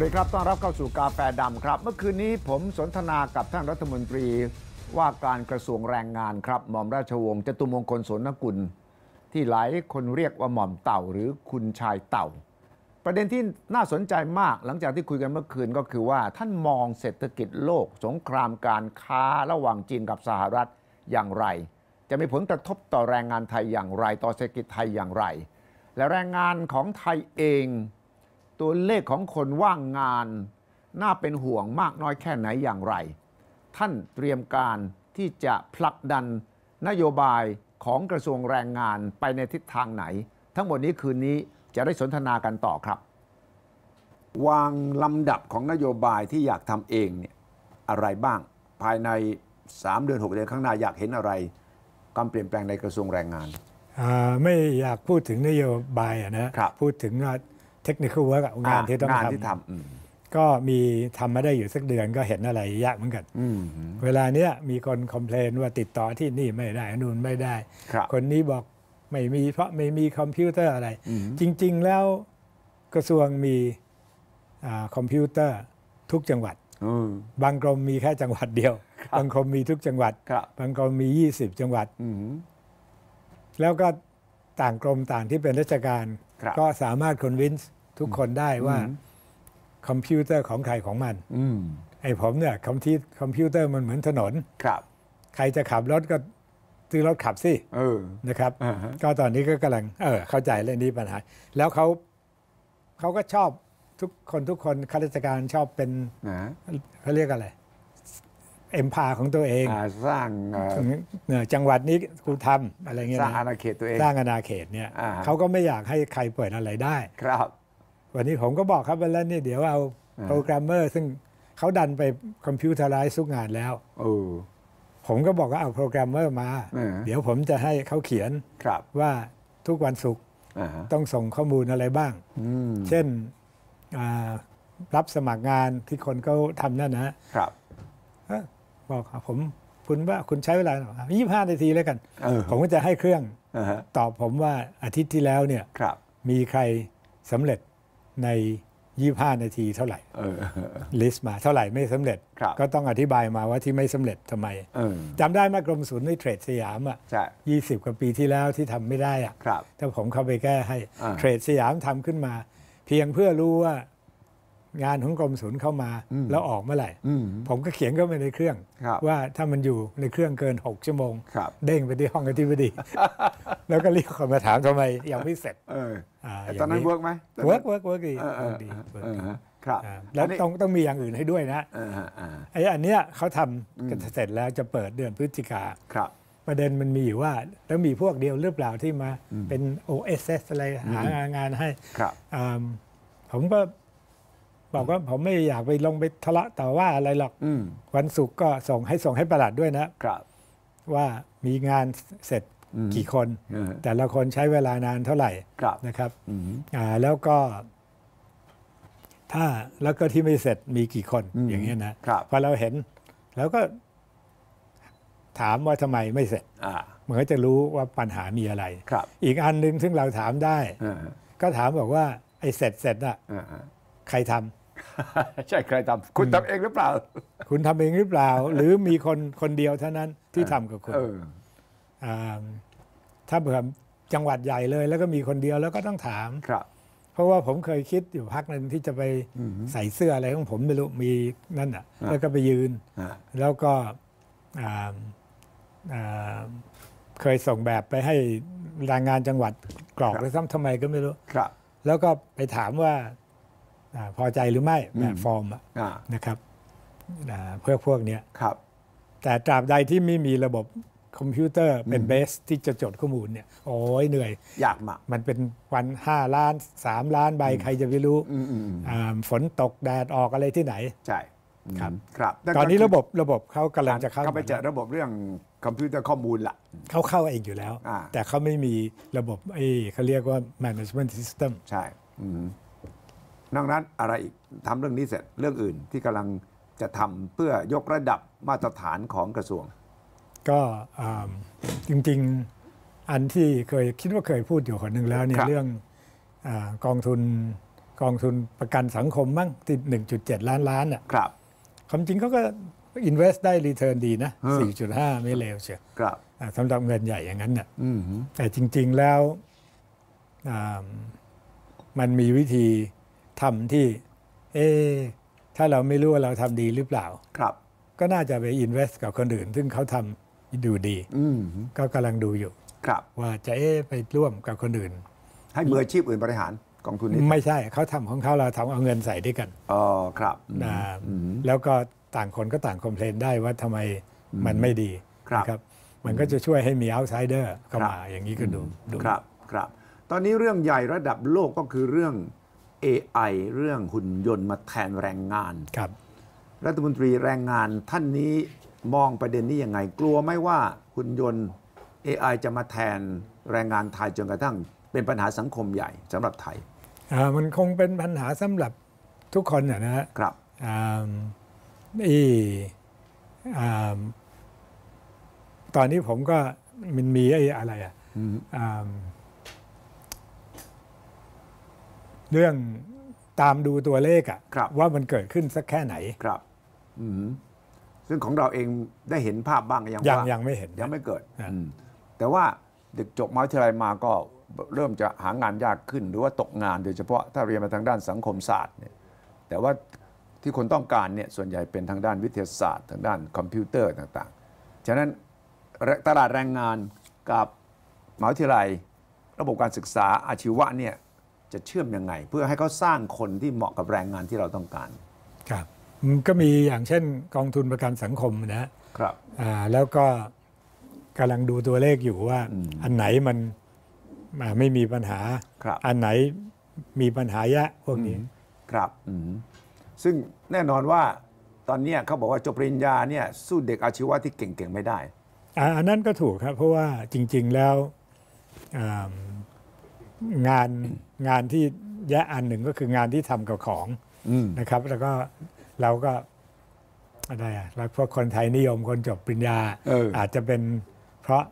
สวัสดีครับ ต้อนรับเข้าสู่กาแฟดำครับ เมื่อคืนนี้ผมสนทนากับท่านรัฐมนตรีว่าการกระทรวงแรงงานครับหม่อมราชวงศ์จตุมงคลสนกุล ที่หลายคนเรียกว่าหม่อมเต่าหรือคุณชายเต่า ประเด็นที่น่าสนใจมากหลังจากที่คุยกันเมื่อคืนก็คือว่าท่านมองเศรษฐกิจโลก สงครามการค้าระหว่างจีนกับสหรัฐอย่างไร จะมีผลกระทบต่อแรงงานไทยอย่างไร ต่อเศรษฐกิจไทยอย่างไร และแรงงานของไทยเอง ตัวเลขของคนว่างงาน น่าเป็นห่วงมากน้อยแค่ไหนอย่างไร ท่านเตรียมการที่จะผลักดันนโยบายของกระทรวงแรงงานไปในทิศทางไหน ทั้งหมดนี้คืนนี้จะได้สนทนากันต่อครับ วางลำดับของนโยบายที่อยากทำเองเนี่ยอะไรบ้าง ภายใน 3 เดือน 6 เดือนข้างหน้าอยากเห็นอะไรการเปลี่ยนแปลงในกระทรวงแรงงานอ่าไม่อยากพูดถึงนโยบายอะนะครับพูดถึง ว่าเทคนิค work อะงานที่ต้องงานทที่ทำอืมำก็มีทำมาได้อยู่สักเดือนก็เห็นอะไรยากเหมือนกันอืมเวลาเนี้ยมีคน complain ว่าติดต่อที่นี่ไม่ได้นู่นไม่ได้ครับคนนี้บอกไม่มีเพราะไม่มีคอมพิวเตอร์อะไรอืมจริง ๆ แล้วกระทรวงมีอ่าคอมพิวเตอร์ทุกจังหวัดอืมบางกรมมีแค่จังหวัดเดียว บางกรมมีทุกจังหวัดครับบางกรมมี 20 จังหวัดอืมแล้วก็ต่างกรมต่างที่เป็นราชการครับก็สามารถ convince ทุกคนได้ว่าอืมคอมพิวเตอร์ของใครของมันอืมไอ้ผมเนี่ยคอมพิวคอมพิวเตอร์มันเหมือนถนนครับ ใครจะขับรถก็ซื้อรถขับสิเออนะครับอ่าฮะก็ตอนนี้ก็กำลัง เออ เข้าใจเรื่องนี้ปัญหา แล้วเขาเขาก็ชอบทุกคนทุกคนข้าราชการชอบเป็นนะเขาเรียกอะไร empire ของตัวเองอ่าสร้างเอ่อเนี่ยจังหวัดนี้กูทำอะไรเงี้ยสร้างนะอาณาเขตตัวเองสร้างอาณาเขตเนี่ยอ่าเขาก็ไม่อยากให้ใครเปิดอะไรได้ครับ วันนี้ผมก็บอกครับว่าแล้วนี่เดี๋ยวเอาอ่าโปรแกรมเมอร์ ซึ่งเขาดันไป computerize ทุกงานแล้วเออผมก็บอกว่าเอาโปรแกรมเมอร์มาอ่าเดี๋ยวผมจะให้เขาเขียนครับว่าทุกวันศุกร์อ่าฮะต้องส่งข้อมูลอะไรบ้างอืมเช่นอ่ารับสมัครงานที่คนเขาทำนั่นนะครับเอ้อบอกผมคุณว่าคุณใช้เวลายี่ห้านาทีแล้วกันเออผมก็จะให้เครื่องอ่าฮะตอบผมว่าอาทิตย์ที่แล้วเนี่ยครับมีใครสำเร็จ ใน 25 นาทีเท่าไหร่เออ list มาเท่าไหร่ไม่สำเร็จครับก็ต้องอธิบายมาว่าที่ไม่สำเร็จทำไมเออจำได้ไหมกรมศุลฯใน TradeSiam อะใช่20กว่าปีที่แล้วที่ทำไม่ได้อะครับถ้าผมเข้าไปแก้ให้อ่า TradeSiam ทำขึ้นมา เพียงเพื่อรู้ว่า งานของกรมศุลฯเข้ามาอืมแล้วออกเมื่อไหร่อืมผมก็เขียนเข้าไปในเครื่องครับว่าถ้ามันอยู่ในเครื่องเกิน 6 ชั่วโมงครับเด้งไปที่ห้องอธิบดี แล้วก็เรียกคนมาถามทำไมยังไม่เสร็จเอออ่าแต่ตอนนั้นอย่างนี้เวิร์กไหมตอนนั้น work work work ดีเออเอ work ดี work เออดีฮะครับอ่าแล้วนี้ต้องต้องมีอย่างอื่นให้ด้วยนะเออฮะอ่าไอ้อันเนี้ยเขาทำกันเสร็จแล้วจะเปิดเดือนพฤศจิกาครับประเด็นมันมีอยู่ว่า แล้วมีพวกเดียวหรือเปล่าที่มาเป็น OSS อะไรหางานให้ครับอ่าผมก็ บอกว่าผมไม่อยากไปลงไปทะเลาะต่อว่าอะไรหรอกอืมวันศุกร์ก็ส่งให้ส่งให้ประหลัดด้วยนะครับ ว่ามีงานเสร็จอืมกี่คนเออแต่ละคนใช้เวลานานเท่าไหร่ครับนะครับอืมอ่าแล้วก็ ถ้าแล้วก็ที่ไม่เสร็จมีกี่คนอืมอย่างเงี้ยนะครับพอเราเห็นแล้วก็ถามว่าทำไมไม่เสร็จอ่ามันก็จะรู้ว่าปัญหามีอะไรครับอีกอันหนึ่งซึ่งเราถามได้อ่าก็ถามบอกว่าไอ้เสร็จเสร็จน่ะอ่าฮะใครทำ ใช่ใครทำคุณทำเองหรือเปล่า คุณทำเองหรือเปล่า หรือมีคนคนเดียวเท่านั้นที่ทำกับคุณเออาถ้าเผื่อจังหวัดใหญ่เลย แล้วก็มีคนเดียวแล้วก็ต้องถามครับ เพราะว่าผมเคยคิดอยู่พักหนึ่งที่จะไปอืมใส่เสื้ออะไรของผมไม่รู้มีนั่นอะอ่าแล้วก็ไปยืนอ่าแล้วก็อ่าอ่าเคยส่งแบบไปให้แรงงานจังหวัดกรอกแล้วซ้ำทำไมก็ไม่รู้ครับ แล้วก็ไปถามว่าอา พอใจหรือไม่แบบฟอร์มอะอ่านะครับอ่าเพื่อพวกเนี้ยครับ แต่ตราบใดที่ไม่มีระบบคอมพิวเตอร์เป็นเบสที่จะจดข้อมูลเนี่ย โอ้ยเหนื่อยอยากมากมันเป็นวันห้าล้านสามล้านใบใครจะไปรู้อืมอืมอืมอ่าฝนตกแดดออกอะไรที่ไหน ใช่ครับครับ ตอนนี้ก็คืระบบระบบเขากำลังจะเข้าเขาไปจัดระบบเรื่องคอมพิวเตอร์ข้อมูลล่ะเขาเข้าเองอยู่แล้วอ่าแต่เขาไม่มีระบบไอ้เขาเรียกว่า management system ใช่ อืมนอกนั้นอะไรอีกทำเรื่องนี้เสร็จเรื่องอื่นที่กำลังจะทำเพื่อยกระดับมาตรฐานของกระทรวง ก็อ่าจริงๆอันที่เคยคิดว่าเคยพูดอยู่คนหนึ่งแล้วเนี่คยรับเรื่องอากองทุนกองทุนประกันสังคมมั้งที่1.7ล้านล้านอะครับความจริงเขาก็ invest ได้ return ดีนะฮะ4.5 ไม่เลวเชียวครับอ่าสำหรับเงินใหญ่อย่างนั้นน่ะอืมแต่จริง ๆแล้วอ่ามันมีวิธี ทำที่ เอะถ้าเราไม่รู้ว่าเราทำดีหรือเปล่า ครับ ก็น่าจะไป invest กับคนอื่น ซึ่งเขาทำดูดีอืมก็กำลังดูอยู่ ครับ ว่าจะเอ๊ะไปร่วมกับคนอื่น ให้มืออาชีพอื่นบริหารกองทุนนี้ไม่ใช่เขาทำของเขาเราทำเอาเงินใส่ด้วยกันอ๋อครับอืมนะอืมแล้วก็ต่างคนก็ต่างคอมเพลนได้ว่าทำไมมันไม่ดีครับนะมันก็จะช่วยให้มี outsider เข้าครับมาอย่างนี้ก็ดูดูครับครับ ตอนนี้เรื่องใหญ่ระดับโลกก็คือเรื่อง AI เรื่องหุ่นยนต์มาแทนแรงงานครับ รัฐมนตรีแรงงานท่านนี้มองประเด็นนี้ยังไง กลัวไหมว่าหุ่นยนต์ AI จะมาแทนแรงงานไทยจนกระทั่งเป็นปัญหาสังคมใหญ่สำหรับไทยอ่ามันคงเป็นปัญหาสำหรับทุกคนนะนะฮะครับอ่าอีอ่าตอนนี้ผมก็มันมีไอ้อะไรอะ อืม อ่า เรื่องตามดูตัวเลขอะครับว่ามันเกิดขึ้นสักแค่ไหนครับอืมซึ่งของเราเองได้เห็นภาพบ้างยังยังว่ายังไม่เห็นยังไม่เกิดอ่าอืมแต่ว่าเด็กจบมหาวิทยาลัยมาก็เริ่มจะหางานยากขึ้น หรือว่าตกงานโดยเฉพาะถ้าเรียนมาทางด้านสังคมศาสตร์เนี่ยแต่ว่าที่คนต้องการเนี่ยส่วนใหญ่เป็นทางด้านวิทยาศาสตร์ ทางด้านคอมพิวเตอร์ต่างๆ ฉะนั้นตลาดแรงงานกับมหาวิทยาลัย ระบบการศึกษาอาชีวะเนี่ย จะเชื่อมยังไง เพื่อให้เขาสร้างคนที่เหมาะกับแรงงานที่เราต้องการ ครับมันก็มีอย่างเช่นกองทุนประกันสังคมนะฮะครับอ่าแล้วก็กำลังดูตัวเลขอยู่ว่าอืมอันไหนมันอ่าไม่มีปัญหาครับอันไหนมีปัญหาแยะพวกนี้ครับอืมซึ่งแน่นอนว่าตอนเนี้ยเขาบอกว่าจบปริญญาเนี่ยสู้เด็กอาชีวะที่เก่งๆไม่ได้อ่าอันนั้นก็ถูกครับ เพราะว่าจริง ๆแล้วอ่า งานงานที่แยะอันหนึ่งก็คืองานที่ทำกับของอืมนะครับ แล้วก็เราก็อะไรอะแล้วพวกคนไทยนิยมคนจบปริญญาเอออาจจะเป็นเพราะ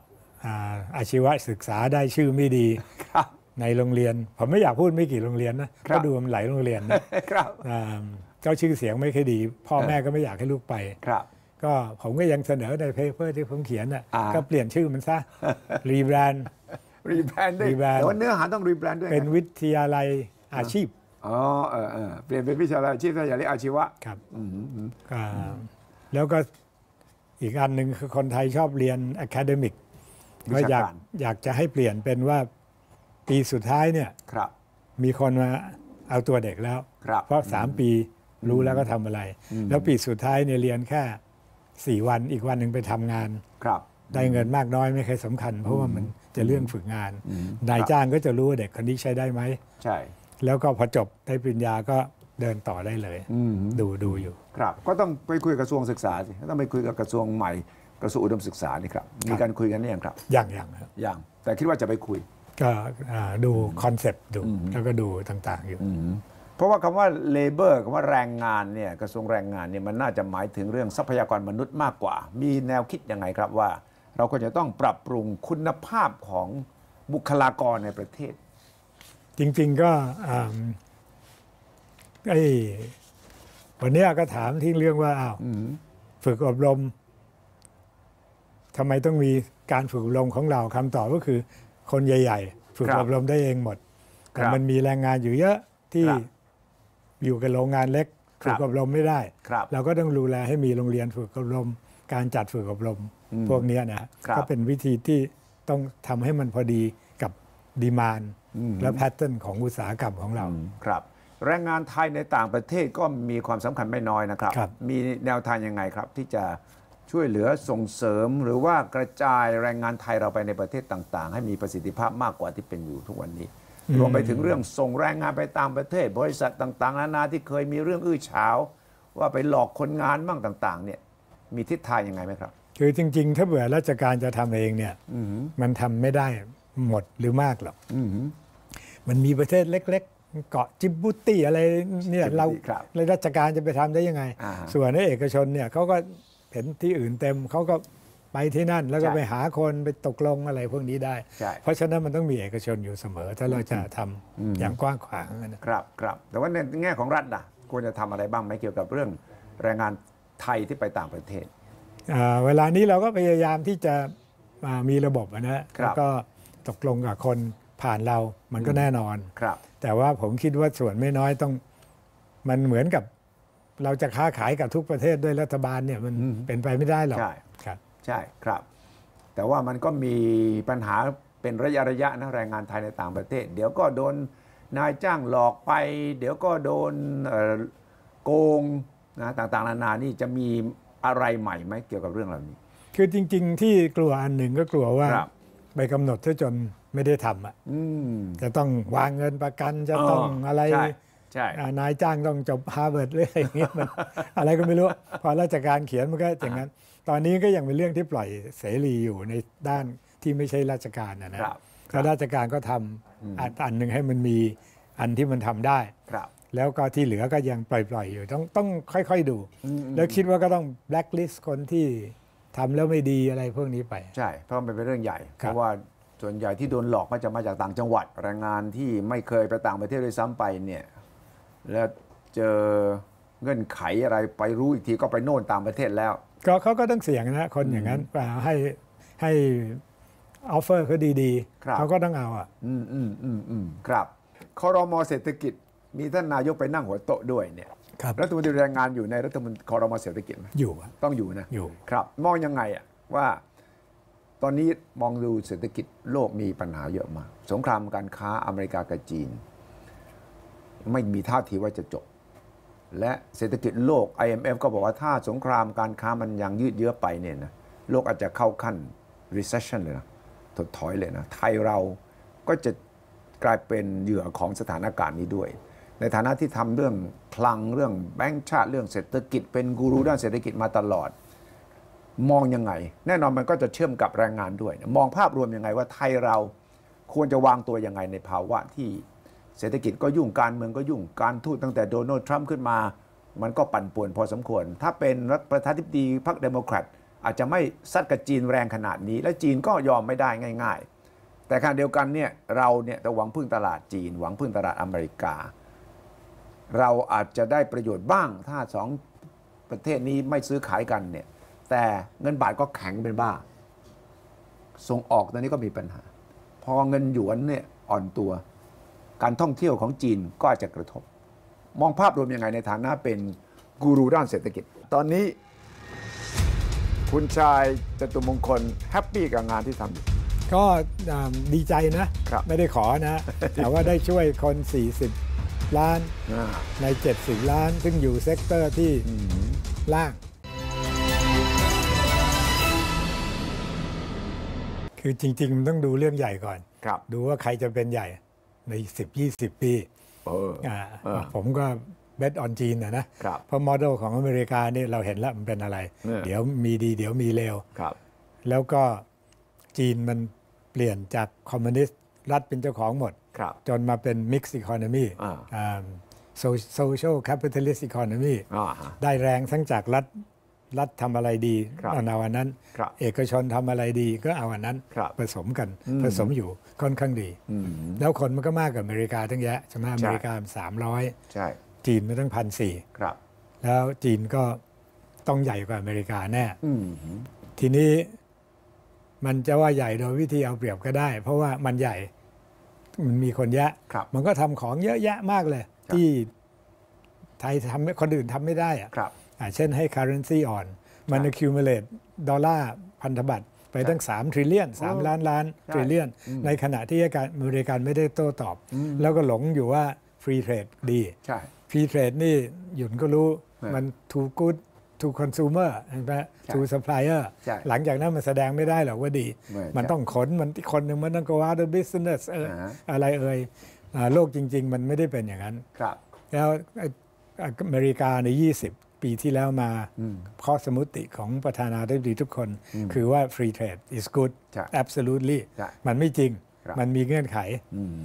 อ่าอาชีวศึกษาได้ชื่อไม่ดีครับในโรงเรียน ผมไม่อยากพูดไม่กี่โรงเรียนนะครับก็ดูมันหลายโรงเรียนนะครับอ่าเจ้าชื่อเสียงไม่ค่อยดี พ่อแม่ก็ไม่อยากให้ลูกไปครับ ก็ผมก็ยังเสนอใน paper ที่ผมเขียนน่ะอ่าก็เปลี่ยนชื่อมันซะ rebrand rebrand ด้วย rebrand แต่ว่าเนื้อหาต้อง rebrand ด้วยเป็นไงวิทยาลัยอาชีพอ๋อเออเออเปลี่ยนเป็นวิชาอาชีพถ้าอยากเรียกอาชีวะครับอืมอืมอ่าแล้วก็อีกอันหนึ่งคือคนไทยชอบเรียน academic ก็วิชาการอยากจะให้เปลี่ยนเป็นว่าปีสุดท้ายเนี่ยครับมีคนมาเอาตัวเด็กแล้วครับเพราะสามปีรู้แล้วก็ทำอะไร แล้วปีสุดท้ายเนี่ยเรียนแค่สี่วันอีกวันหนึ่งไปทำงาน ครับ ได้เงินมากน้อยไม่เคยสำคัญ เพราะว่ามัน จะเรื่องฝึกงานอืมนายจ้างก็จะรู้ว่าเด็กคนนี้ใช้ได้ไหมใช่ แล้วก็พอจบได้ปริญญาก็เดินต่อได้เลยอืมดูดูอยู่ ครับ ก็ต้องไปคุยกับกระทรวงศึกษาสิต้องไปคุยกับกระทรวงใหม่กระทรวงอุดมศึกษานี่ครับ มีการคุยกันหรือยังครับอย่างอย่างครับยังแต่คิดว่าจะไปคุย ก็อ่าดูคอนเซปต์ดูแล้วก็ดูต่างๆอยู่เพราะว่าคำว่า labor คำว่าแรงงานเนี่ยกระทรวงแรงงานเนี่ยมันน่าจะหมายถึงเรื่องทรัพยากรมนุษย์มากกว่า มีแนวคิดยังไงครับว่า เราควรจะต้องปรับปรุงคุณภาพของบุคลากรในประเทศ จริง ๆ ก็อ่าไอ้วันเนี้ยก็ถามที่เรื่องว่าอ้าวฝึกอบรมทำไมต้องมีการฝึกอบรมของเราคำตอบก็คือ คนใหญ่ ๆ ฝึกครับอบรมได้เองหมด แต่ครับมันมีแรงงานอยู่เยอะที่ครับอยู่กับโรงงานเล็กครับฝึกอบรมไม่ได้ครับเราก็ต้องดูแลให้มีโรงเรียนฝึกอบรม การจัดฝึกอบรมอืม พวกเนี้ยนะครับก็เป็นวิธีที่ต้องทำให้มันพอดีกับดีมานอืมและแพทเทิร์นของอุตสาหกรรมของเราครับ แรงงานไทยในต่างประเทศก็มีความสำคัญไม่น้อยนะครับครับมีแนวทางยังไงครับ ที่จะช่วยเหลือส่งเสริมหรือว่ากระจายแรงงานไทยเราไปในประเทศต่างๆ ให้มีประสิทธิภาพมากกว่าที่เป็นอยู่ทุกวันนี้ รวมไปถึงเรื่องส่งแรงงานไปต่างประเทศ บริษัทต่างๆนานาที่เคยมีเรื่องอื้อฉาว ว่าไปหลอกคนงานบ้างต่าง ๆ เนี่ยมีทิศทางยังไงไหมครับ คือจริง ๆ ถ้าเบื่อราชการจะทำเองเนี่ยอืมมันทำไม่ได้หมดหรือมากหรอกอืมมันมีประเทศเล็ก ๆ เกาะจิบูติอะไรเนี่ยจิบูติเราครับในราชการจะไปทำได้ยังไงอ่าส่วนในเอกชนเนี่ยเขาก็เห็นที่อื่นเต็มเขาก็ไปไปที่นั่นแล้วก็ใช่ไปหาคนไปตกลงอะไรพวกนี้ได้ใช่เพราะฉะนั้นมันต้องมีเอกชนอยู่เสมอ ถ้าเราจะทำอย่างกว้างขวางนะครับครับ แต่ว่าในแง่ของรัฐนะควรจะทำอะไรบ้างไหมเกี่ยวกับเรื่องแรงงานไทยที่ไปต่างประเทศอ่า เวลานี้เราก็พยายามที่จะอ่ามีระบบอะนะครับแล้วก็ตกลงกับคนผ่านเรามันก็แน่นอนครับ แต่ว่าผมคิดว่าส่วนไม่น้อยต้องมันเหมือนกับเราจะค้าขายกับทุกประเทศด้วยรัฐบาลเนี่ยมันเป็นไปไม่ได้หรอกใช่ครับใช่ครับ แต่ว่ามันก็มีปัญหาเป็นระยะระยะนะแรงงานไทยในต่างประเทศ เดี๋ยวก็โดนนายจ้างหลอกไป เดี๋ยวก็โดนเอ่อโกงนะต่างๆนานานี่จะมี อะไรใหม่ไหมเกี่ยวกับเรื่องเหล่านี้ คือจริง ๆ ที่กลัวอันหนึ่งก็กลัวว่าครับไปกำหนดซะจนไม่ได้ทำอะอืมจะต้องวางเงินประกันจะต้องอะไรใช่ใช่อ่านายจ้างต้องจบฮาร์วาร์ดหรืออะไรอย่างเงี้ยมันอะไรก็ไม่รู้ พอราชการเขียนมันก็อย่างนั้น ตอนนี้ก็ยังเป็นเรื่องที่ปล่อยเสรีอยู่ในด้านที่ไม่ใช่ราชการนะนะครับถ้าราชการก็ทำอันอันหนึ่งให้มันมีอันที่มันทำได้ครับ แล้วก็ที่เหลือก็ยังปล่อยๆอยู่ต้องต้องค่อย ๆดู แล้วคิดว่าก็ต้องแบล็คลิสต์คนที่ทำแล้วไม่ดีอะไรพวกนี้ไป ใช่ เพราะมันเป็นเรื่องใหญ่ เพราะครับว่าส่วนใหญ่ที่โดนหลอกก็จะมาจากต่างจังหวัดแรงงานที่ไม่เคยไปต่างประเทศด้วยซ้ำไปเนี่ยแล้วเจอเงื่อนไขอะไรไปรู้อีกทีก็ไปโน่นต่างประเทศแล้ว ก็เขาก็ต้องเสี่ยงนะคนอย่างนั้นว่าให้ให้ offer เขาดีครับๆเขาก็ต้องเอาอะ อืมอืมอืมอืมครับคอรมอเศรษฐกิจ มีท่านนายกไปนั่งหัวโต๊ะด้วยเนี่ยครับรัฐมนตรีแรงงานอยู่ในรัฐมนตรีคอรมอเศรษฐกิจไหมอยู่อะต้องอยู่นะอยู่ครับ มองยังไงอะว่าตอนนี้มองดูเศรษฐกิจโลกมีปัญหาเยอะมาก สงครามการค้าอเมริกากับจีน ไม่มีท่าทีว่าจะจบ และเศรษฐกิจโลก IMF ก็บอกว่าถ้าสงครามการค้ามันยังยืดเยื้อไปเนี่ยนะโลกอาจจะเข้าขั้น recession เลยนะถดถอยเลยนะ ไทยเราก็จะกลายเป็นเหยื่อของสถานการณ์นี้ด้วย ในฐานะที่ทำเรื่องคลังเรื่องแบงก์ชาติเรื่องเศรษฐกิจ เป็นกูรูด้านเศรษฐกิจมาตลอด มองยังไง แน่นอนมันก็จะเชื่อมกับแรงงานด้วย มองภาพรวมยังไงว่าไทยเราควรจะวางตัวยังไงในภาวะที่เศรษฐกิจก็ยุ่งการเมืองก็ยุ่งการทูตตั้งแต่โดนัลด์ทรัมป์ขึ้นมา มันก็ปั่นป่วนพอสมควร ถ้าเป็นรัฐประธานาธิบดีพรรคเดโมแครตอาจจะไม่ซัดกับจีนแรงขนาดนี้ และจีนก็ยอมไม่ได้ง่าย ๆ แต่ขณะเดียวกันเนี่ยเราเนี่ยจะหวังพึ่งตลาดจีน หวังพึ่งตลาดอเมริกา เราอาจจะได้ประโยชน์บ้าง ถ้าสองประเทศนี้ไม่ซื้อขายกันเนี่ยแต่เงินบาทก็แข็งเป็นบ้า ส่งออกตอนนี้ก็มีปัญหา พอเงินหยวนเนี่ยอ่อนตัว การท่องเที่ยวของจีนก็อาจจะกระทบ มองภาพรวมยังไงในฐานะเป็นกูรูด้านเศรษฐกิจ ตอนนี้ คุณชายจตุมงคล happy กับงานที่ทำอยู่ ก็อ่าดีใจนะครับไม่ได้ขอนะ แต่ว่าได้ช่วยคน 40 ล้านอ่าใน 70 ล้าน ซึ่งอยู่ sector ที่ล่าง คือจริง ๆ มันต้องดูเรื่องใหญ่ก่อนครับดูว่าใครจะเป็นใหญ่ใน 10-20 ปีเอออ่าเออผมก็ base on จีนนะนะครับเพราะโมเดลของอเมริกานี่เราเห็นแล้วมันเป็นอะไรเออเดี๋ยวมีดี เดี๋ยวมีเลวครับแล้วก็จีนมันเปลี่ยนจากคอมมิวนิสต์รัฐเป็นเจ้าของหมดครับ จนมาเป็น Mixed Economy อ่า Social Capitalist Economy อ่าฮะได้แรงทั้งจากรัฐรัฐทำอะไรดีครับเอาอันนั้นครับเอกชนทำอะไรดีก็เอาอันนั้นครับผสมกันผสมอยู่ค่อนข้างดีอืมแล้วคนมันก็มากกว่าอเมริกาทั้งแยะใช่ไหมอเมริกาสามร้อยใช่จีนมันตั้งพันสี่ครับแล้วจีนก็ต้องใหญ่กว่าอเมริกาแน่อืมทีนี้มันจะว่าใหญ่โดยวิธีเอาเปรียบก็ได้ เพราะว่ามันใหญ่ มันมีคนแยะครับมันก็ทำของเยอะแยะมากเลยครับที่ไทยทำไม่คนอื่นทำไม่ได้อะครับอ่าเช่นให้ currency อ่อน มัน accumulate ดอลลาร์พันธบัตรไปตั้ง3 trillion 3 ล้านล้านใช่ trillion ในขณะที่อเมริกันไม่ได้โต้ตอบ แล้วก็หลงอยู่ว่า free trade ดีใช่ free trade นี่หยุนก็รู้ฮะมัน too good to consumer เห็นไหมใช่ to supplier ใช่หลังจากนั้นมันแสดงไม่ได้หรอกว่าดีไม่มันใช่ต้องขน มันคนหนึ่งมันต้อง go out of business เอออ่าฮะอะไรเอ่ยอ่าโลกจริง ๆ มันไม่ได้เป็นอย่างนั้น ครับ แล้วไอ้อเมริกาใน 20 ปีที่แล้วมาข้อสมมติของประธานาธิบดีทุกคน คือว่า free trade is good ใช่ absolutely ใช่มันไม่จริงครับมันมีเงื่อนไขอืม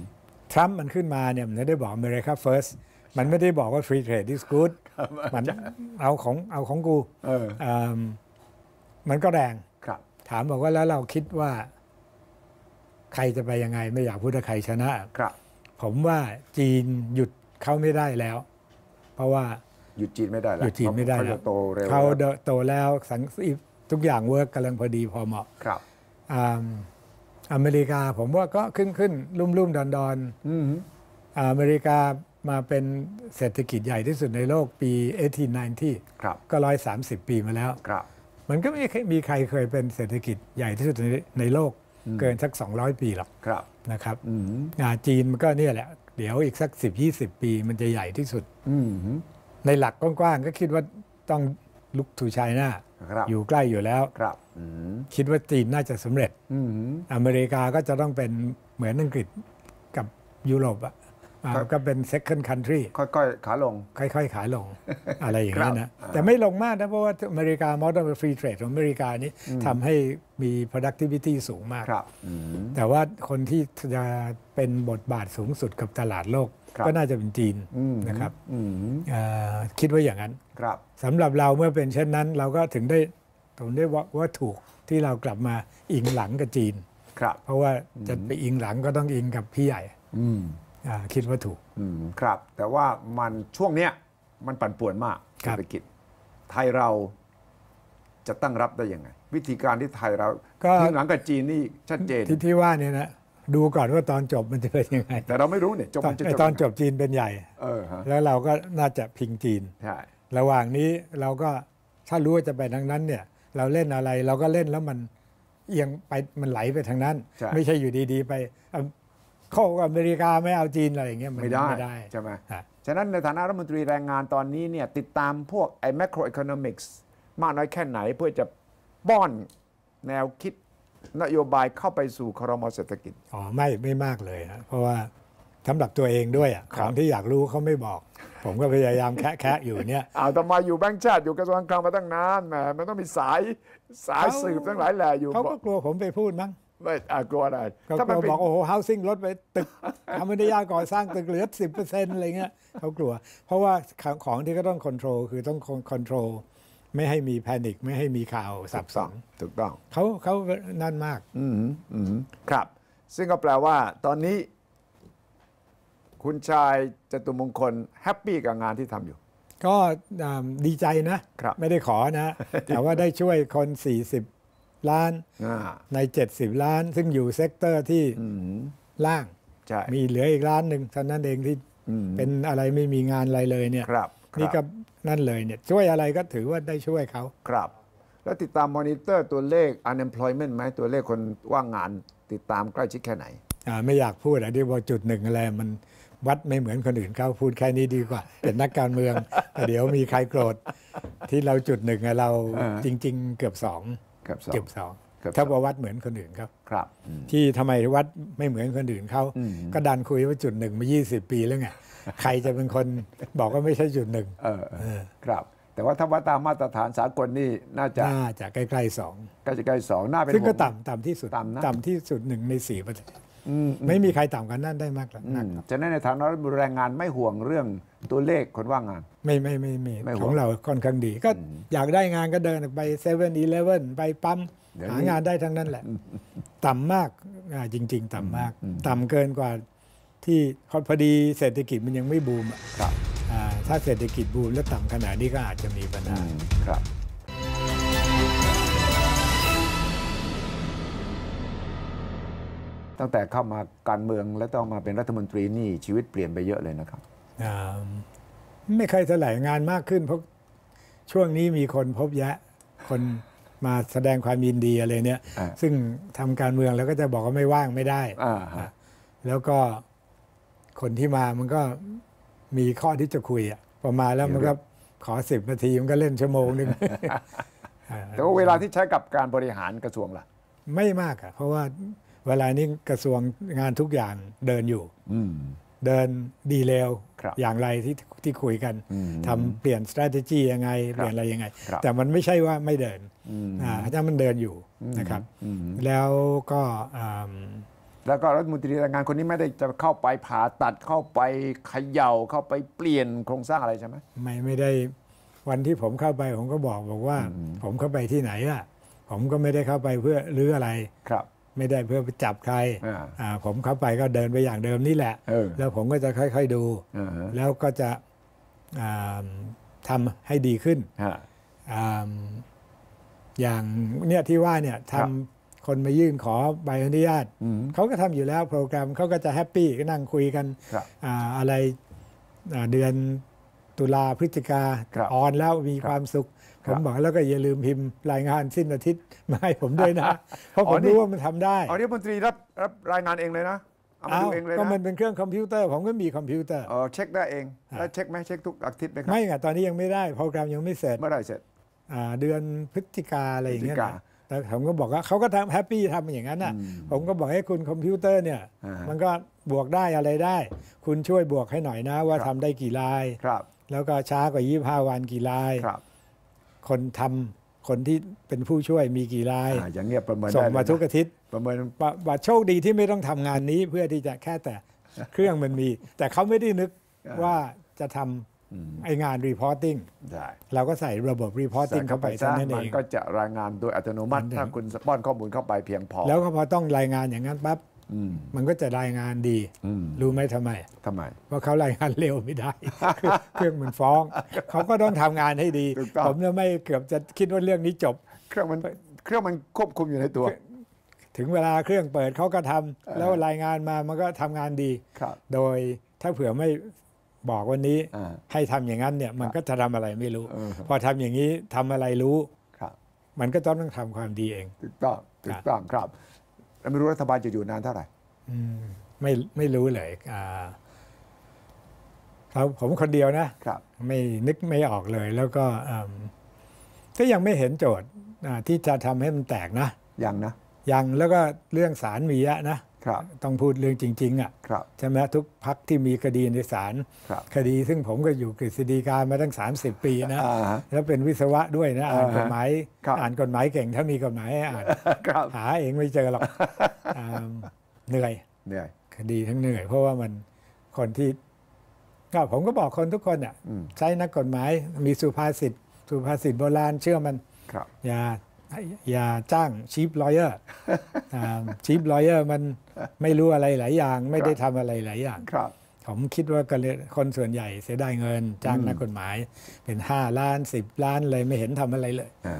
ทรัมป์มันขึ้นมาเนี่ยมันไม่ได้บอก America first มันไม่ได้บอกว่า free trade is good มันเอาของเอาของกูเออเอิ่มมันก็แรงครับทามบอกว่าแล้วเราคิดว่า ใครจะไปยังไง ไม่อยากพูดว่าใครชนะครับ ผมว่าจีนหยุดเขาไม่ได้แล้ว เพราะว่าหยุดจีนไม่ได้แล้วหยุดจีนไม่ได้เขาแล้จะวโตเร็วเขาแล้วโตแล้วสังทุกอย่างเวิร์กกำลังพอดีพอเหมาะครับอ่าอเมริกาผมว่าก็ขึ้นขึ้นรุ่มรุ่มดอนดอนอืมๆอ่าอเมริกา มาเป็นเศรษฐกิจใหญ่ที่สุดในโลกปี 1890ครับก็130ปีมาแล้วครับมันก็ไม่เคยมีใครเคยเป็นเศรษฐกิจใหญ่ที่สุดในในโลกเกินสัก 200 ปีหรอกครับนะครับอืมอ่าจีนมันก็เนี่ยแหละ เดี๋ยวอีกสัก 10-20 ปีมันจะใหญ่ที่สุดอืมในหลักกว้างๆก็คิดว่าต้องลุกทูชายนาครับอยู่ใกล้อยู่แล้วครับอืมคิดว่าจีนน่าจะสำเร็จอืมอเมริกาก็จะต้องเป็นเหมือนอังกฤษกับยุโรปอะอ่าครับ ก็เป็น second country ค่อยๆ ขาลง ค่อยๆ ขายลง อะไรอย่างนี้ยครันะบอ่าแต่ไม่ลงมากนะ เพราะว่าอเมริกามอด r n ฟรีเทรดของอเมริกานี้ทำให้มี productivity สูงมากครับอืมแต่ว่าคนที่จะเป็นบทบาทสูงสุดกับตลาดโลกครับก็น่าจะเป็นจีนอืมนะครับอืมอ่าคิดว่าอย่างนั้นครับสำหรับเราเมื่อเป็นเช่นนั้น เราก็ถึงได้ผมได้ว่าว่าถูกที่เรากลับมาอิงหลังกับจีนครับเพราะว่าจะไปอิงหลังก็ต้องอิงกับพี่ใหญ่อืมอ่า คิดว่าถูกอืมครับ แต่ว่ามันช่วงเนี้ยมันปั่นป่วนมากครัเศรบษฐกิจ ไทยเราจะตั้งรับได้ยังไง วิธีการที่ไทยเราก็ยิงหลังกับจีนนี่ชัดเจนที่ที่ว่าเนี่ยนะดูก่อนว่าตอนจบมันจะเป็นยังไง แต่เราไม่รู้เนี่ยจบตอนมันจะไอ้ตอนจบจีนเป็นใหญ่เออฮะแล้วเราก็น่าจะพิงจีนใช่ระหว่างนี้เราก็ถ้ารู้ว่าจะไปทางนั้นเนี่ย เราเล่นอะไรเราก็เล่นแล้วมันเอียงไปมันไหลไปทางนั้นใช่ไม่ใช่อยู่ดีๆ ไป เอ่อเข้าอเมริกาไม่เอาจีนอะไรอย่างเงี้ยนไม่ได้ไม่ได้ใช่ไหมฮะฉะนั้นในฐานะรัฐมนตรีแรงงานตอนนี้เนี่ยติดตามพวกไอ้ macroeconomics มากน้อยแค่ไหนเพื่อจะป้อนแนวคิดนโยบายเข้าไปสู่ครมเศรษฐกิจ อ๋อ ไม่ไม่มากเลยนะเพราะว่าสำหรับตัวเองด้วยอะคขรับองที่อยากรู้เขาไม่บอก ผมก็พยายามแคะแคะอยู่เนี่ยอ้าวทำไมอยู่แบงค์ชาติอยู่กระทรวงการคลังมาตั้งนานแหมมันต้องมีสายสายเขาสืบทั้งหลายแหล่อยู่เขาก็กลัวผมไปพูดมั้ง ไม่อะกลัวอะไรเขาถ้ากลัมันวเป็นบอกโอ้โห housing ลดไปตึกทำไม่ได้ยากก่อสร้างตึกเหลือสิบเปอร์เซ็นต์อะไรเงี้ยเขากลัว เพราะว่าของของที่ก็ต้อง control คือต้อง control ไม่ให้มีแพนิคไม่ให้มีข่าวสับสต้องนถูกต้องเขาเขานั่นมาก อืมอืมครับ ซึ่งก็แปลว่าตอนนี้ คุณชายจตุมงคลแฮปปี้กับงานที่ทำอยู่ ก็อ่าดีใจนะครับไม่ได้ขอนะ แต่ว่าได้ช่วยคน 40 ล้านอ่าใน 70 ล้าน ซึ่งอยู่ sector ที่อืมล่างใช่มีเหลืออีกล้านหนึ่งเท่านั้นเองที่อืมเป็นอะไรไม่มีงานอะไรเลยเนี่ยครับครับนี่ก็นั่นเลยเนี่ยช่วยอะไรก็ถือว่าได้ช่วยเขาครับ แล้วติดตามมอนิเตอร์ตัวเลข unemployment ไหมตัวเลขคนว่างงานติดตามใกล้ชิดแค่ไหนอ่าไม่อยากพูดอะที่ว่าจุดหนึ่งอะไรมันวัดไม่เหมือนคนอื่นเขาพูดแค่นี้ดีกว่า เป็นนักการเมืองแต่เดี๋ยวมีใครโกรธที่เราจุดหนึ่งอะเราอ่าจริง ๆ เกือบสองเกือบสองเกือบสองเกือบสองถ้าว่าวัดเหมือนคนอื่นเขาครับอืมที่ทำไมวัดไม่เหมือนคนอื่นเขาอืมก็ดันคุยว่าจุดหนึ่งมา20 ปีแล้วไงใครจะเป็นคนบอกว่าไม่ใช่จุดหนึ่งเออเออครับ แต่ว่าถ้าวัดตามมาตรฐานสากลนี่น่าจะน่าจะใกล้ๆสองใกล้จะใกล้สองน่าเป็นซึ่งก็ห่วต่ำต่ำที่สุดต่ำนะต่ำที่สุดหนึ่งในสี่ประเทศอืมไม่มีใครต่ำกันนั่นได้มากหรอกอืนักมฉะนั้นในฐานะรัฐมนตรีแรงงานไม่ห่วงเรื่อง ตัวเลขคนว่างงาน ไม่ไม่ไม่ไม่ไม่ห่วงของเราค่อนข้างดี ก็อยากได้งานก็เดินออกไปเซเว่นอีเลฟเว่นไปปั๊มเดี๋ยวนี้ หางานได้ทั้งนั้นแหละ ต่ำมากอ่าจริง ๆ ต่ำมาก ต่ำเกินกว่าที่พอดีเศรษฐกิจมันยังไม่บูมอะครับอ่าถ้าเศรษฐกิจบูมแล้วต่ำขนาดนี้ก็อาจจะมีปัญอืหา มครับ ตั้งแต่เข้ามาการเมืองและต้องมาเป็นรัฐมนตรีนี่ชีวิตเปลี่ยนไปเยอะเลยนะครับอ่า ไม่เคยเท่าไหร่งานมากขึ้น เพราะช่วงนี้มีคนพบแยะคนมาแสดงความยินดีอะไรเนี่ยอ่าซึ่งทำการเมืองแล้วก็จะบอกว่าไม่ว่างไม่ได้อ่าฮะแล้วก็คนที่มามันก็มีข้อที่จะคุยอะพอมาแล้วมันก็ขอสิบนาทีมันก็เล่นชั่วโมงหนึ่งอ่าแต่ว่าเวลาที่ใช้กับการบริหารกระทรวงล่ะ ไม่มากอะเพราะว่าเวลานี้กระทรวงงานทุกอย่างเดินอยู่อืมเดินดีเลวครับ อย่างไรที่ที่คุยกันอืมทำเปลี่ยน strategy ยังไงเปลี่ยนอะไรยังไงครับแต่มันไม่ใช่ว่าไม่เดินอืมอ่าถ้ามันเดินอยู่นะครับอืมแล้วก็อ่าแล้วก็รัฐมนตรีแรงงานคนนี้ไม่ได้จะเข้าไปผ่าตัดเข้าไปเขย่าเข้าไปเปลี่ยนโครงสร้างอะไรใช่ไหมไม่ไม่ได้วันที่ผมเข้าไปผมก็บอกบอกว่า ผมเข้าไปที่ไหนอะผมก็ไม่ได้เข้าไปเพื่อรื้ออะไรครับ ไม่ได้เพื่อไปจับใครอ่าอ่าผมเข้าไปก็เดินไปอย่างเดิมนี่แหละเออแล้วผมก็จะค่อย ๆดูอ่าฮะแล้วก็จะอ่าทำให้ดีขึ้นฮะอ่าอย่างเนี่ยที่ว่าเนี่ยครัทำบคนมายื่นขอใบอนุญาตอืมเขาก็ทำอยู่แล้วโปรแกรมเขาก็จะแฮปปี้ก็นั่งคุยกันครับอ่าอะไรอ่าเดือนตุลาพฤศจิกาครับออนแล้วมีครับความสุขค ผรับมบอกแล้วก็อย่าลืมพิมพ์รายงานสิ้นอาทิตย์มาให้ผมด้วยนะ เพราะอ๋ผอมนี่รู้ว่ามันทำได้เอานี่มนตรีรับรับรายงานเองเลยนะเอามาอ้าดูวเองเลยก็มันนะเป็นเครื่องคอมพิวเตอร์ผมก็มีคอมพิวเตอร์เออเช็คได้เองแล้วเช็คไหมเช็คทุกอาทิตย์ไหมครับไม่ไงตอนนี้ยังไม่ได้โปรแกรมยังไม่เสร็จเมื่อไหรเสร็จอ่าเดือนพฤศจิกาอะไรอย่างเงี้ยพฤศจินะกาแต่ผมก็บอกว่าเขาก็ทำแฮปปี้ทำอย่างนั้นน่ะอืมผมก็บอกให้คุณคอมพิวเตอร์เนี่ยอ่าฮะมันก็บวกได้อะไรได้ คุณช่วยบวกให้หน่อยนะว่าครับทำได้กี่ลายครับแล้วก็ช้ากว่า 25 วันกี่ลาย ครับคนทำคนที่เป็นผู้ช่วยมีกี่ลายอ่าอย่างเงี้ยประเมินส่งได้เลยมานะทุกอาทิตย์ประเมินว่าว่าโชคดีที่ไม่ต้องทำงานนี้เพื่อที่จะแค่แต่เครื่องมันมี แต่เขาไม่ได้นึกอ่าว่าจะทอืมำไองาน reporting ได้เราก็ใส่ระบบใส่ reporting เข้าไปซะเท่านั้นเอมันงก็จะรายงานโดยอัตโนมัติมันจะถ้าคุณป้อนข้อมูลเข้าไปเพียงพอ แล้วก็พอต้องรายงานอย่างนั้นปั๊บอื มมันก็จะรายงานดีอืมรู้ไหมทำไมทำไม เพราะเขารายงานเร็วไม่ได้ เครื่องมันฟ้อง เขาก็ต้องทำงานให้ดีถูกต้องผมเนี่ยไม่เกือบจะคิดว่าเรื่องนี้จบ เครื่องมันเครื่องมันควบคุมอยู่ในตัว ถึงเวลาเครื่องเปิดเขาก็ทำแล้วรายงานมามันก็ทำงานดีครับโดยถ้าเผื่อไม่บอกวันนี้อ่าให้ทำอย่างนั้นเนี่ยมันก็จะทำอะไรไม่รู้เออพอทำอย่างนี้ทำอะไรรู้ครับมันก็ต้องทำความดีเองถูกต้องถูกต้องครับแล้ว ไม่รู้รัฐบาลจะอยู่นานเท่าไหร่อืมไม่ไม่รู้เลยอ่าเราผมคนเดียวนะครับ ไม่นึกไม่ออกเลย แล้วก็อืมก็ยังไม่เห็นโจทย์อ่าที่จะทำให้มันแตกนะยังนะยังแล้วก็เรื่องศาลมีอะนะครับ ต้องพูดเรื่องจริงๆอะครับใช่ไหมทุกพักที่มีคดีในศาลครับคดีซึ่งผมก็อยู่กฤษฎีกามาตั้ง 30 ปีนะอ่าฮะแล้วเป็นวิศวะด้วยนะ อ่านอ่าฮะกฎหมายครับอ่านกฎหมายเก่งถ้ามีกฎหมายให้อ่านครับหาเองไม่เจอหรอกอ่าเหนื่อยเหนื่อยคดีทั้งเหนื่อยเพราะว่ามันคนที่ก็ผมก็บอกคนทุกคนอะอืมใช้นักกฎหมายมีสุภาษิตสุภาษิตโบราณเชื่อมันครับอย่า อย่าจ้าง cheap lawyer cheap lawyer มันไม่รู้อะไรหลายอย่าง ไม่ได้ทำอะไรหลายอย่างครับผมคิดว่าก็เลยคนส่วนใหญ่เสียดายเงิน จ้างนักกฎหมาย เป็น 5 ล้าน 10 ล้านเลยไม่เห็นทำอะไรเลยอ่า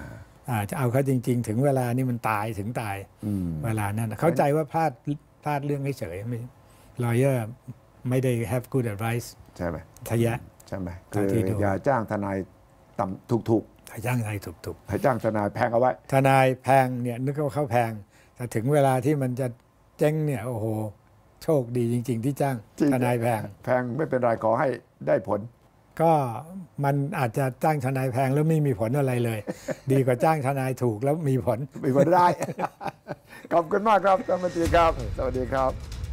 อ่าจะเอาเขาจริง ๆ ถึงเวลานี่มันตายถึงตายอืมเวลานั้นน่ะเข้าใจว่าพลาดพลาดเรื่องเฉยๆไม่ lawyer ไม่ได้ have good advice ใช่ไหมทะยะใช่ไหมเท่าคือที่ดูอย่าจ้างทนายต่ำถูก ทะย่างไทยถูกๆให้จ้างทนายแพงเอาไว้ๆทนายแพงเนี่ยนึกว่าเขาแพง แต่ถึงเวลาที่มันจะเจ๊งเนี่ยโอ้โห โชคดีจริง ๆ ที่จ้างจริงทนายแพง แพงไม่เป็นไรขอให้ได้ผล ก็มันอาจจะจ้างทนายแพงแล้วไม่มีผลอะไรเลย ดีกว่าจ้างทนายถูกแล้วมีผลมีผลได้ขอบคุณมากครับท่านมนตรีครับ สวัสดีครับ